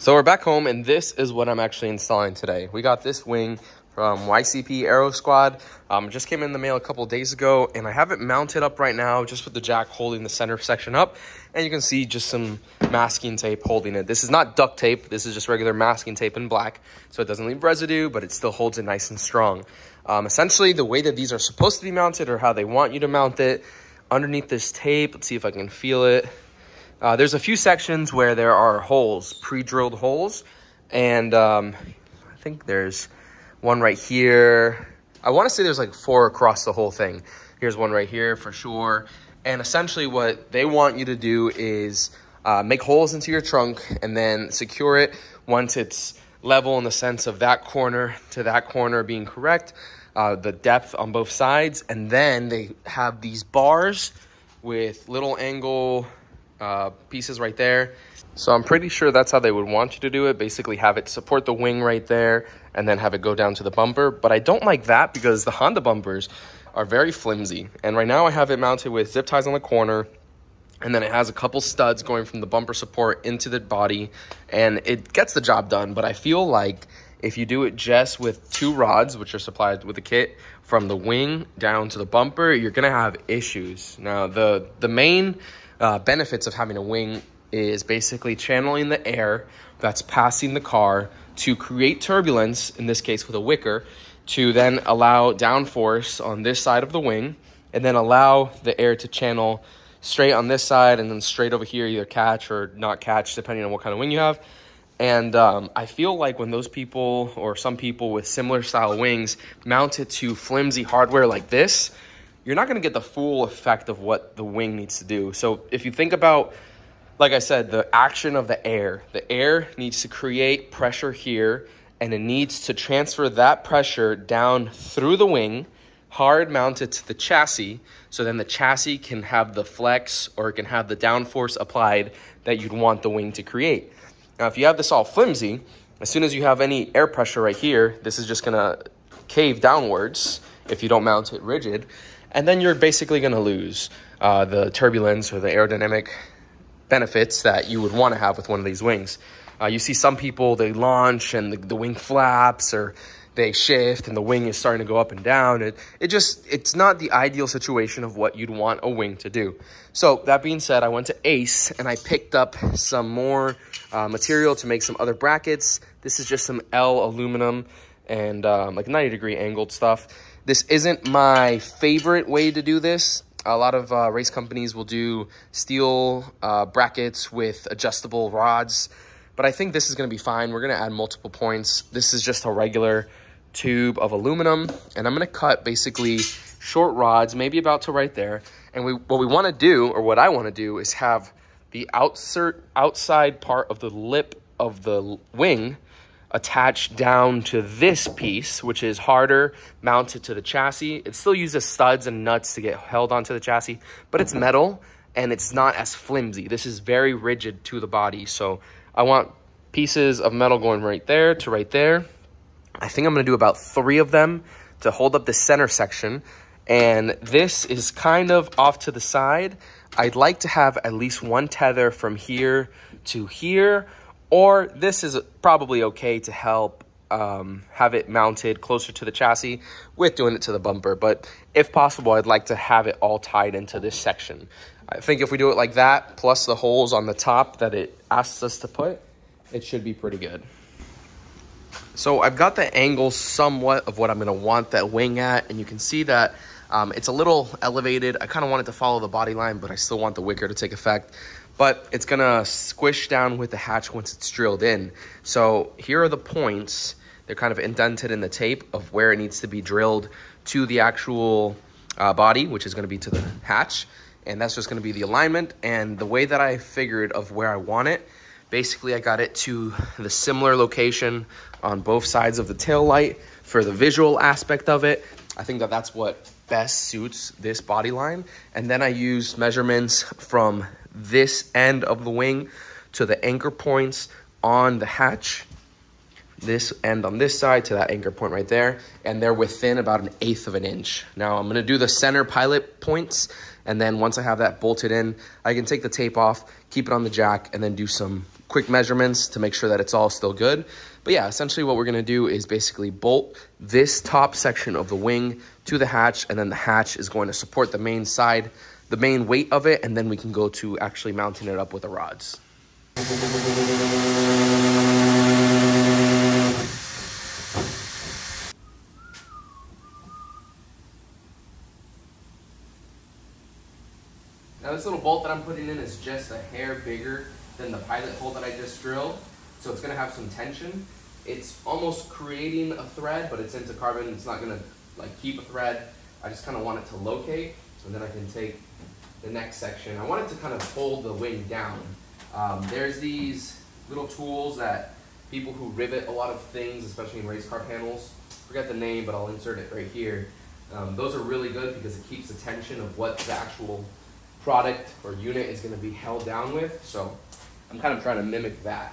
So we're back home and this is what I'm actually installing today. We got this wing from YCP Aero Squad. Um, just came in the mail a couple days ago and I have it mounted up right now just with the jack holding the center section up. And you can see just some masking tape holding it. This is not duct tape. This is just regular masking tape in black. So it doesn't leave residue, but it still holds it nice and strong. Um, essentially, the way that these are supposed to be mounted or how they want you to mount it underneath this tape. Let's see if I can feel it. Uh, there's a few sections where there are holes, pre-drilled holes, and um, I think there's one right here. I want to say there's like four across the whole thing. Here's one right here for sure. And essentially what they want you to do is uh, make holes into your trunk and then secure it once it's level in the sense of that corner to that corner being correct, uh, the depth on both sides. And then they have these bars with little angle uh, pieces right there. So I'm pretty sure that's how they would want you to do it. Basically have it support the wing right there and then have it go down to the bumper. But I don't like that because the Honda bumpers are very flimsy. And right now I have it mounted with zip ties on the corner and then it has a couple studs going from the bumper support into the body and it gets the job done. But I feel like if you do it just with two rods, which are supplied with the kit, from the wing down to the bumper, you're gonna have issues. Now the the main uh, benefits of having a wing is basically channeling the air that's passing the car to create turbulence, in this case with a wicker, to then allow downforce on this side of the wing, and then allow the air to channel straight on this side and then straight over here, either catch or not catch, depending on what kind of wing you have. And um, I feel like when those people or some people with similar style wings mount it to flimsy hardware like this, you're not going to get the full effect of what the wing needs to do. So if you think about, like I said, the action of the air, the air needs to create pressure here and it needs to transfer that pressure down through the wing, hard mounted to the chassis, so then the chassis can have the flex or it can have the downforce applied that you'd want the wing to create. Now, if you have this all flimsy, as soon as you have any air pressure right here, this is just gonna cave downwards if you don't mount it rigid and then you're basically going to lose uh, the turbulence or the aerodynamic benefits that you would want to have with one of these wings. Uh, you see some people, they launch and the, the, wing flaps or they shift and the wing is starting to go up and down. It, it just, it's not the ideal situation of what you'd want a wing to do. So that being said, I went to Ace and I picked up some more uh, material to make some other brackets. This is just some L aluminum and um, like 90 degree angled stuff. This isn't my favorite way to do this. A lot of uh, race companies will do steel uh, brackets with adjustable rods, but I think this is going to be fine. We're going to add multiple points. This is just a regular tube of aluminum, and I'm going to cut basically short rods, maybe about to right there. And we, what we want to do, or what I want to do, is have the outsert, outside part of the lip of the wing attached down to this piece, which is harder, mounted to the chassis. It still uses studs and nuts to get held onto the chassis, but it's metal and it's not as flimsy. This is very rigid to the body. So I want pieces of metal going right there to right there. I think I'm gonna do about three of them to hold up the center section. And this is kind of off to the side. I'd like to have at least one tether from here to here or this is probably okay to help um, have it mounted closer to the chassis with doing it to the bumper. But if possible, I'd like to have it all tied into this section. I think if we do it like that, plus the holes on the top that it asks us to put, it should be pretty good. So I've got the angle somewhat of what I'm going to want that wing at, and you can see that um, it's a little elevated. I kind of want it to follow the body line, but I still want the wicker to take effect but it's gonna squish down with the hatch once it's drilled in. So here are the points. They're kind of indented in the tape of where it needs to be drilled to the actual uh, body, which is gonna be to the hatch. And that's just gonna be the alignment. And the way that I figured of where I want it, basically I got it to the similar location on both sides of the tail light for the visual aspect of it. I think that that's what best suits this body line. And then I used measurements from this end of the wing to the anchor points on the hatch this end on this side to that anchor point right there and they're within about an eighth of an inch now i'm to do the center pilot points and then once i have that bolted in i can take the tape off keep it on the jack and then do some quick measurements to make sure that it's all still good. But yeah, essentially what we're gonna do is basically bolt this top section of the wing to the hatch, and then the hatch is going to support the main side, the main weight of it, and then we can go to actually mounting it up with the rods. Now this little bolt that I'm putting in is just a hair bigger than the pilot hole that I just drilled. So it's gonna have some tension. It's almost creating a thread, but it's into carbon. It's not gonna like keep a thread. I just kind of want it to locate, and then I can take the next section. I want it to kind of hold the wing down. Um, there's these little tools that people who rivet a lot of things, especially in race car panels, forget the name, but I'll insert it right here. Um, those are really good because it keeps the tension of what the actual product or unit is going to be held down with. So I'm kind of trying to mimic that.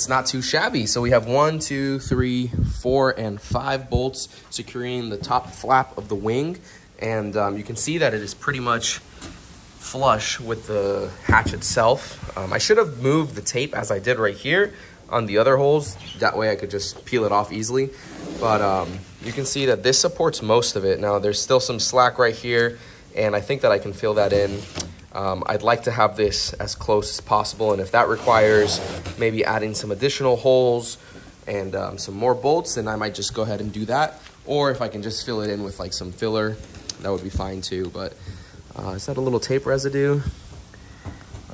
that's not too shabby. So we have one, two, three, four, and five bolts securing the top flap of the wing. And um, you can see that it is pretty much flush with the hatch itself. Um, I should have moved the tape as I did right here on the other holes. That way I could just peel it off easily. But um, you can see that this supports most of it. Now there's still some slack right here and I think that I can fill that in um, I'd like to have this as close as possible, and if that requires maybe adding some additional holes and um, some more bolts, then I might just go ahead and do that. Or if I can just fill it in with like some filler, that would be fine too. But uh, is that a little tape residue?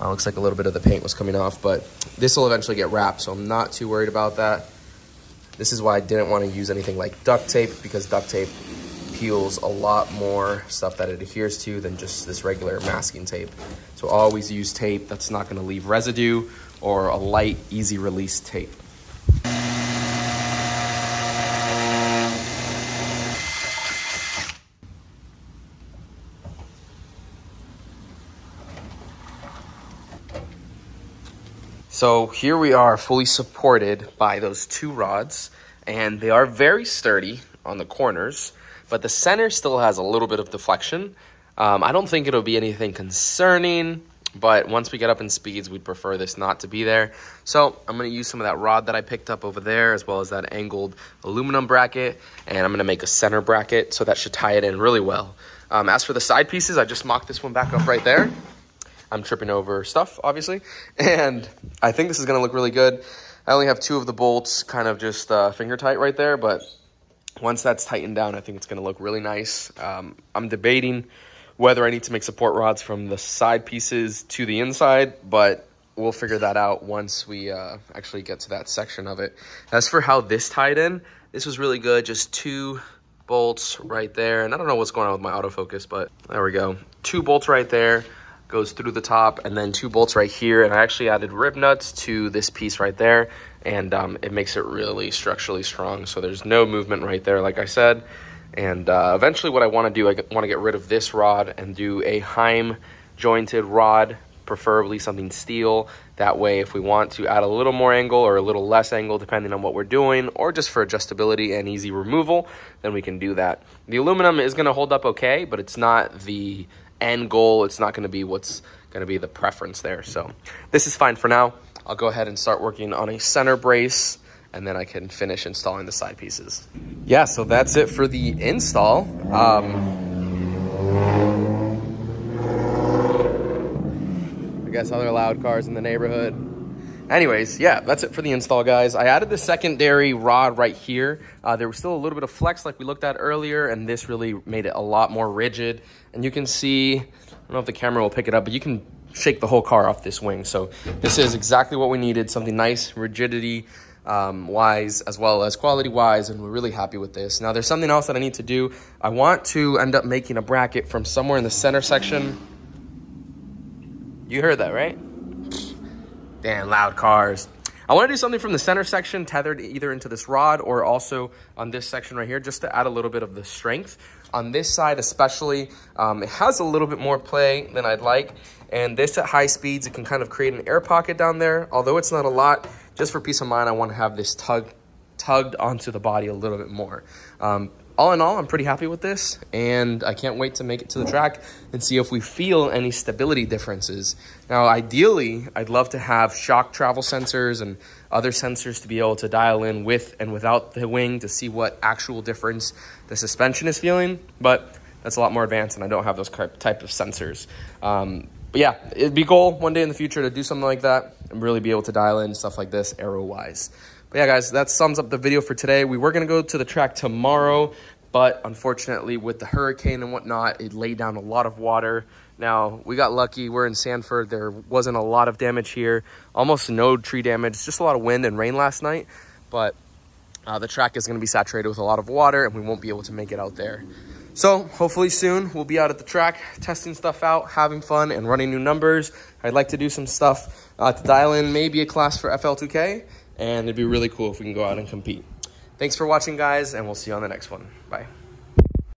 Uh, looks like a little bit of the paint was coming off, but this will eventually get wrapped, so I'm not too worried about that. This is why I didn't want to use anything like duct tape because duct tape peels a lot more stuff that it adheres to than just this regular masking tape. So always use tape that's not gonna leave residue or a light, easy release tape. So here we are fully supported by those two rods and they are very sturdy on the corners but the center still has a little bit of deflection. Um, I don't think it'll be anything concerning, but once we get up in speeds, we'd prefer this not to be there. So I'm to use some of that rod that I picked up over there, as well as that angled aluminum bracket, and I'm to make a center bracket, so that should tie it in really well. Um, as for the side pieces, I just mocked this one back up right there. I'm tripping over stuff, obviously, and I think this is to look really good. I only have two of the bolts kind of just uh, finger tight right there, but once that's tightened down, I think it's going to look really nice. Um, I'm debating whether I need to make support rods from the side pieces to the inside, but we'll figure that out once we uh, actually get to that section of it. As for how this tied in, this was really good. Just two bolts right there. And I don't know what's going on with my autofocus, but there we go. Two bolts right there goes through the top and then two bolts right here. And I actually added rivnuts to this piece right there and um, it makes it really structurally strong. So there's no movement right there, like I said. And uh, eventually what I want to do, I want to get rid of this rod and do a Heim jointed rod, preferably something steel. That way, if we want to add a little more angle or a little less angle, depending on what we're doing, or just for adjustability and easy removal, then we can do that. The aluminum is going to hold up okay, but it's not the end goal. It's not going to be what's going to be the preference there. So this is fine for now. I'll go ahead and start working on a center brace and then I can finish installing the side pieces. Yeah, so that's it for the install. Um, I guess other loud cars in the neighborhood. Anyways, yeah, that's it for the install, guys. I added the secondary rod right here. Uh, there was still a little bit of flex like we looked at earlier, and this really made it a lot more rigid. And you can see, I don't know if the camera will pick it up, but you can shake the whole car off this wing. So this is exactly what we needed, something nice, rigidity, um, wise as well as quality wise and we're really happy with this now there's something else that i need to do i want to end up making a bracket from somewhere in the center section you heard that right Damn, loud cars. I want to do something from the center section tethered either into this rod or also on this section right here just to add a little bit of the strength. On this side especially, um, it has a little bit more play than I'd like. And this at high speeds, it can kind of create an air pocket down there. Although it's not a lot, just for peace of mind, I want to have this tug tugged onto the body a little bit more. Um, all in all, I'm pretty happy with this, and I can't wait to make it to the track and see if we feel any stability differences. Now, ideally, I'd love to have shock travel sensors and other sensors to be able to dial in with and without the wing to see what actual difference the suspension is feeling, but that's a lot more advanced, and I don't have those type of sensors. Um, but yeah, it'd be goal one day in the future to do something like that and really be able to dial in stuff like this aero-wise. But yeah, guys, that sums up the video for today. We were going to go to the track tomorrow, but unfortunately, with the hurricane and whatnot, it laid down a lot of water. Now, we got lucky. We're in Sanford. There wasn't a lot of damage here, almost no tree damage, just a lot of wind and rain last night. But uh, the track is going to be saturated with a lot of water, and we won't be able to make it out there. So hopefully soon we'll be out at the track testing stuff out, having fun, and running new numbers. I'd like to do some stuff uh, to dial in maybe a class for FL2K and it'd be really cool if we can go out and compete. Thanks for watching, guys, and we'll see you on the next one. Bye.